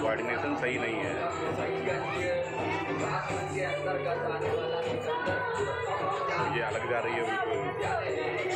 Coordination सही नहीं है। ये अलग जा रही है बिल्कुल